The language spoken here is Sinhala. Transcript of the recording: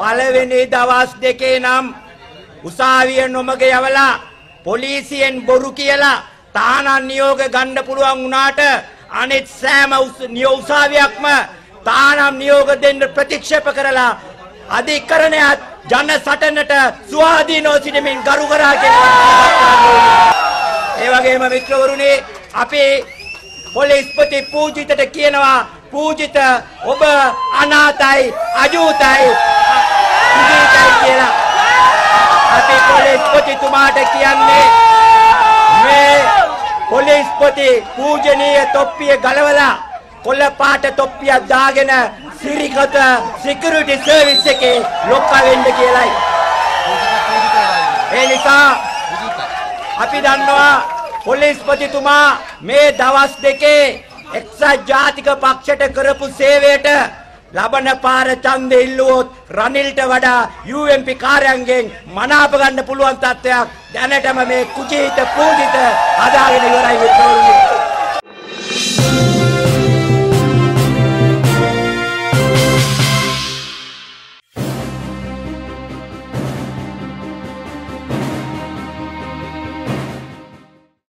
පළවෙනි දවස් දෙකේ නම් උසාවිය නොමග යවලා පොලිසියෙන් බොරු කියලා තානන් නියෝග ගන්න පුළුවන් වුණාට අනිත් සෑම උස- නියෝ උසාවියක්ම තානම් නියෝග දෙන්න ප්‍රතික්ෂේප කරලා අධිකරණයත් ජන සටනට ස්වාධීනව සිටමින් ගරු කරා කියලා. ඒ වගේම මිත්‍රවරුනි අපේ පොලිස්පති පූජිතට කියනවා පූජිත ඔබ අනාතයි අජූතයි පොලිස්පතිතුමාට කියන්නේ මේ පොලිස්පති පූජනීය තොප්පිය ගලවලා කොල්ල පාට තොප්පියක් දාගෙන සිරිකත සිකියුරිටි සර්විස් එකේ ලොක්කා වෙන්න කියලයි. ඒ නිසා අපි දන්නවා පොලිස්පතිතුමා මේ දවස් දෙකේ එක්සත් ජාතික පක්ෂයට කරපු සේවයට ලබන පාර ඡන්දෙ ඉල්ලුවොත් රනිල්ට වඩා UMP කාර්යයන්ගෙන් මනාප ගන්න පුළුවන් තත්ත්වයක් දැනටම මේ කුජීත පූජිත හදාගෙන ඉවරයි විතරයි